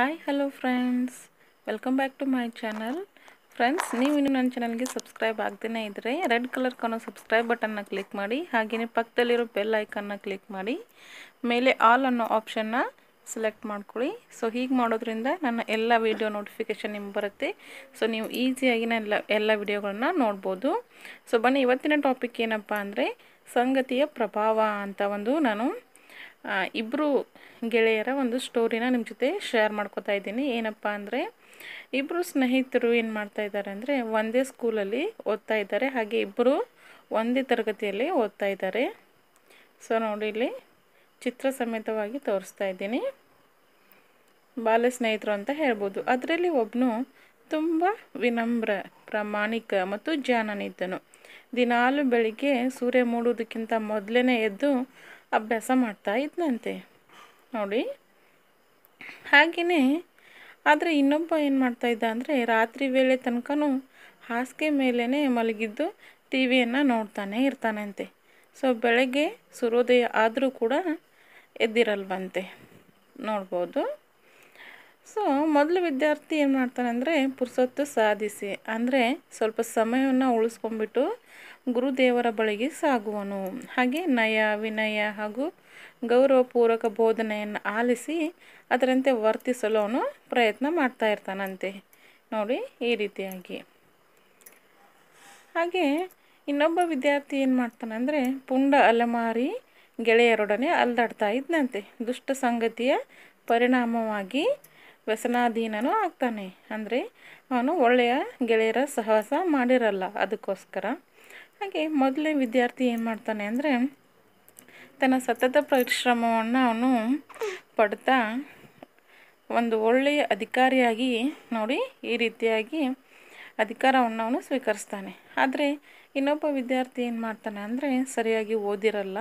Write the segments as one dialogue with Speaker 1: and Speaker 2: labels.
Speaker 1: Hi hello friends welcome back to my channel friends ನೀವು ಇನ್ನೂ ನನ್ನ ಚಾನಲ್ಗೆ ಸಬ್ಸ್ಕ್ರೈಬ್ ಆಗ್ದೇ ಇದ್ದರೆ ರೆಡ್ ಕಲರ್ ಕಾಣೋ ಸಬ್ಸ್ಕ್ರೈಬ್ ಬಟನ್ನ ಕ್ಲಿಕ್ ಮಾಡಿ ಹಾಗೆಯೇ ಪಕ್ಕದಲ್ಲಿರೋ ಬೆಲ್ ಐಕನ್ನ ಕ್ಲಿಕ್ ಮಾಡಿ, ಮೇಲೆ ಆಲ್ ಅನ್ನೋ ಆಪ್ಷನ್ನ ಸೆಲೆಕ್ಟ್ ಮಾಡ್ಕೊಳ್ಳಿ. ಸೊ ಹೀಗೆ ಮಾಡೋದ್ರಿಂದ ನನ್ನ ಎಲ್ಲ ವಿಡಿಯೋ ನೋಟಿಫಿಕೇಷನ್ ನಿಮ್ಗೆ ಬರುತ್ತೆ. ಸೊ ನೀವು ಈಸಿಯಾಗಿ ಎಲ್ಲ ಎಲ್ಲ ವಿಡಿಯೋಗಳನ್ನ ನೋಡ್ಬೋದು. ಸೊ ಬನ್ನಿ, ಇವತ್ತಿನ ಟಾಪಿಕ್ ಏನಪ್ಪ ಅಂದರೆ ಸಂಗತಿಯ ಪ್ರಭಾವ ಅಂತ ಒಂದು ನಾನು ಇಬ್ಬರು ಗೆಳೆಯರ ಒಂದು ಸ್ಟೋರಿನ ನಿಮ್ಮ ಜೊತೆ ಶೇರ್ ಮಾಡ್ಕೋತಾ ಇದ್ದೀನಿ. ಏನಪ್ಪ ಅಂದರೆ ಇಬ್ಬರು ಸ್ನೇಹಿತರು ಏನು ಮಾಡ್ತಾ ಇದ್ದಾರೆ ಅಂದರೆ, ಒಂದೇ ಸ್ಕೂಲಲ್ಲಿ ಓದ್ತಾ ಇದ್ದಾರೆ. ಹಾಗೆ ಇಬ್ಬರು ಒಂದೇ ತರಗತಿಯಲ್ಲಿ ಓದ್ತಾ ಇದ್ದಾರೆ. ಸೊ ನೋಡಿ ಇಲ್ಲಿ ಚಿತ್ರ ಸಮೇತವಾಗಿ ತೋರಿಸ್ತಾ ಇದ್ದೀನಿ. ಬಾಲ್ಯ ಸ್ನೇಹಿತರು ಅಂತ ಹೇಳ್ಬೋದು. ಅದರಲ್ಲಿ ಒಬ್ಬನು ತುಂಬ ವಿನಮ್ರ, ಪ್ರಾಮಾಣಿಕ ಮತ್ತು ಜಾನನಿದ್ದನು. ದಿನಾಲು ಬೆಳಿಗ್ಗೆ ಸೂರ್ಯ ಮೂಡೋದಕ್ಕಿಂತ ಮೊದಲೇ ಎದ್ದು ಅಭ್ಯಾಸ ಮಾಡ್ತಾ ಇದ್ನಂತೆ. ನೋಡಿ. ಹಾಗೆಯೇ ಆದರೆ ಇನ್ನೊಬ್ಬ ಏನು ಮಾಡ್ತಾ ಇದ್ದ ಅಂದರೆ ರಾತ್ರಿ ವೇಳೆ ತನಕನೂ ಹಾಸಿಗೆ ಮೇಲೇ ಮಲಗಿದ್ದು ಟಿ ವಿಯನ್ನು ನೋಡ್ತಾನೆ ಇರ್ತಾನಂತೆ. ಸೊ ಬೆಳಗ್ಗೆ ಸೂರ್ಯೋದಯ ಆದರೂ ಕೂಡ ಎದ್ದಿರಲ್ವಂತೆ. ನೋಡ್ಬೋದು. ಸೊ ಮೊದಲು ವಿದ್ಯಾರ್ಥಿ ಏನು ಮಾಡ್ತಾನೆ ಅಂದರೆ ಪುರ್ಸೊತ್ತು ಸಾಧಿಸಿ, ಅಂದರೆ ಸ್ವಲ್ಪ ಸಮಯವನ್ನು ಉಳಿಸ್ಕೊಂಡ್ಬಿಟ್ಟು ಗುರುದೇವರ ಬಳಿಗೆ ಸಾಗುವನು. ಹಾಗೆ ನಯ, ವಿನಯ ಹಾಗೂ ಗೌರವಪೂರ್ವಕ ಬೋಧನೆಯನ್ನು ಆಲಿಸಿ ಅದರಂತೆ ವರ್ತಿಸಲು ಅವನು ಪ್ರಯತ್ನ ಮಾಡ್ತಾ ಇರ್ತಾನಂತೆ. ನೋಡಿ ಈ ರೀತಿಯಾಗಿ. ಹಾಗೆ ಇನ್ನೊಬ್ಬ ವಿದ್ಯಾರ್ಥಿ ಏನು ಮಾಡ್ತಾನೆ ಅಂದರೆ ಪುಂಡ ಅಲೆಮಾರಿ ಗೆಳೆಯರೊಡನೆ ಅಲ್ದಾಡ್ತಾ ಇದ್ದಂತೆ ದುಷ್ಟ ಸಂಗತಿಯ ಪರಿಣಾಮವಾಗಿ ವ್ಯಸನಾಧೀನನೂ ಆಗ್ತಾನೆ. ಅಂದರೆ ಅವನು ಒಳ್ಳೆಯ ಗೆಳೆಯರ ಸಹವಾಸ ಮಾಡಿರಲ್ಲ ಅದಕ್ಕೋಸ್ಕರ. ಹಾಗೆ ಮೊದಲೇ ವಿದ್ಯಾರ್ಥಿ ಏನು ಮಾಡ್ತಾನೆ ಅಂದರೆ ತನ್ನ ಸತತ ಪರಿಶ್ರಮವನ್ನು ಅವನು ಪಡ್ತಾ ಒಂದು ಒಳ್ಳೆಯ ಅಧಿಕಾರಿಯಾಗಿ ನೋಡಿ ಈ ರೀತಿಯಾಗಿ ಅಧಿಕಾರವನ್ನು ಅವನು ಸ್ವೀಕರಿಸ್ತಾನೆ. ಆದರೆ ಇನ್ನೊಬ್ಬ ವಿದ್ಯಾರ್ಥಿ ಏನು ಮಾಡ್ತಾನೆ ಅಂದರೆ ಸರಿಯಾಗಿ ಓದಿರಲ್ಲ.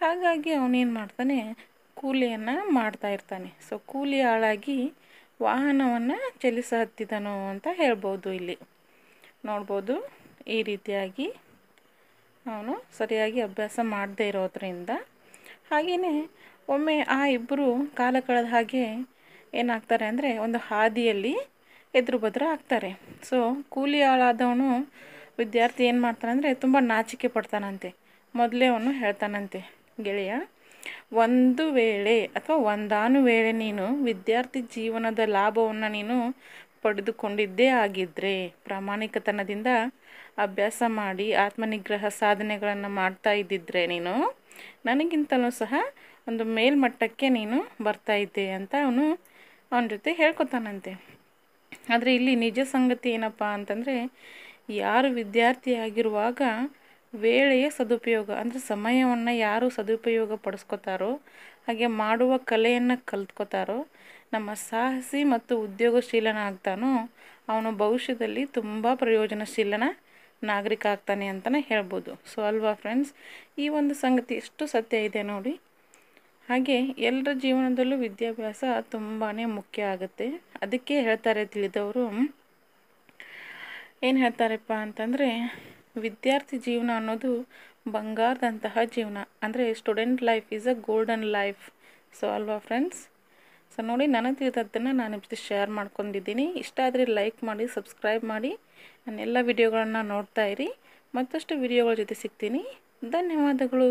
Speaker 1: ಹಾಗಾಗಿ ಅವನೇನು ಮಾಡ್ತಾನೆ ಕೂಲಿಯನ್ನು ಮಾಡ್ತಾ ಇರ್ತಾನೆ. ಸೊ ಕೂಲಿ ಆಳಾಗಿ ವಾಹನವನ್ನು ಚಲಿಸ ಹತ್ತಿದನು ಅಂತ ಹೇಳ್ಬೋದು ಇಲ್ಲಿ. ನೋಡ್ಬೋದು ಈ ರೀತಿಯಾಗಿ ಅವನು ಸರಿಯಾಗಿ ಅಭ್ಯಾಸ ಮಾಡದೇ ಇರೋದ್ರಿಂದ. ಹಾಗೆಯೇ ಒಮ್ಮೆ ಆ ಇಬ್ಬರು ಕಾಲ ಕಳೆದ ಹಾಗೆ ಏನಾಗ್ತಾರೆ ಅಂದರೆ ಒಂದು ಹಾದಿಯಲ್ಲಿ ಎದುರು ಬದ್ರ ಆಗ್ತಾರೆ. ಸೊ ಕೂಲಿ ಆಳಾದವನು ವಿದ್ಯಾರ್ಥಿ ಏನು ಮಾಡ್ತಾನೆ ಅಂದರೆ ತುಂಬ ನಾಚಿಕೆ ಪಡ್ತಾನಂತೆ. ಮೊದಲೇ ಅವನು ಹೇಳ್ತಾನಂತೆ, ಗೆಳೆಯ ಒಂದು ವೇಳೆ ಅಥವಾ ಒಂದಾನು ವೇಳೆ ನೀನು ವಿದ್ಯಾರ್ಥಿ ಜೀವನದ ಲಾಭವನ್ನು ನೀನು ಪಡೆದುಕೊಂಡಿದ್ದೇ ಆಗಿದ್ದರೆ ಪ್ರಾಮಾಣಿಕತನದಿಂದ ಅಭ್ಯಾಸ ಮಾಡಿ ಆತ್ಮನಿಗ್ರಹ ಸಾಧನೆಗಳನ್ನು ಮಾಡ್ತಾ ಇದ್ದಿದ್ರೆ ನೀನು ನನಗಿಂತಲೂ ಸಹ ಒಂದು ಮೇಲ್ಮಟ್ಟಕ್ಕೆ ನೀನು ಬರ್ತಾ ಇದ್ದೆ ಅಂತ ಅವನು ಅವನ ಜೊತೆ ಹೇಳ್ಕೊತಾನಂತೆ. ಆದರೆ ಇಲ್ಲಿ ನಿಜ ಸಂಗತಿ ಏನಪ್ಪ ಅಂತಂದರೆ ಯಾರು ವಿದ್ಯಾರ್ಥಿಯಾಗಿರುವಾಗ ವೇಳೆಯ ಸದುಪಯೋಗ, ಅಂದರೆ ಸಮಯವನ್ನು ಯಾರು ಸದುಪಯೋಗ ಪಡಿಸ್ಕೋತಾರೋ, ಹಾಗೆ ಮಾಡುವ ಕಲೆಯನ್ನು ಕಲ್ತ್ಕೋತಾರೋ, ನಮ್ಮ ಸಾಹಸಿ ಮತ್ತು ಉದ್ಯೋಗಶೀಲನಾಗ್ತಾನೋ ಅವನು ಭವಿಷ್ಯದಲ್ಲಿ ತುಂಬ ಪ್ರಯೋಜನಶೀಲನ ನಾಗರಿಕ ಆಗ್ತಾನೆ ಅಂತಲೇ ಹೇಳ್ಬೋದು. ಸೊ ಅಲ್ವಾ ಫ್ರೆಂಡ್ಸ್ ಈ ಒಂದು ಸಂಗತಿ ಎಷ್ಟು ಸತ್ಯ ಇದೆ ನೋಡಿ. ಹಾಗೆ ಎಲ್ಲರ ಜೀವನದಲ್ಲೂ ವಿದ್ಯಾಭ್ಯಾಸ ತುಂಬಾ ಮುಖ್ಯ ಆಗುತ್ತೆ. ಅದಕ್ಕೆ ಹೇಳ್ತಾರೆ ತಿಳಿದವರು. ಏನು ಹೇಳ್ತಾರಪ್ಪ ಅಂತಂದರೆ ವಿದ್ಯಾರ್ಥಿ ಜೀವನ ಅನ್ನೋದು ಬಂಗಾರದಂತಹ ಜೀವನ. ಅಂದರೆ student life is a golden life so ಅಲ್ವಾ ಫ್ರೆಂಡ್ಸ್ ಸೊ ನೋಡಿ ನನಗೆ ತಿಳಿದದ್ದನ್ನು ನಾನು ನಿಮ್ಮ ಜೊತೆ ಶೇರ್ ಮಾಡ್ಕೊಂಡಿದ್ದೀನಿ. ಇಷ್ಟ ಆದರೆ ಲೈಕ್ ಮಾಡಿ ಸಬ್ಸ್ಕ್ರೈಬ್ ಮಾಡಿ, ನನ್ನ ಎಲ್ಲ ವಿಡಿಯೋಗಳನ್ನು ನೋಡ್ತಾ ಇರಿ. ಮತ್ತಷ್ಟು ವಿಡಿಯೋಗಳ ಜೊತೆ ಸಿಗ್ತೀನಿ. ಧನ್ಯವಾದಗಳು.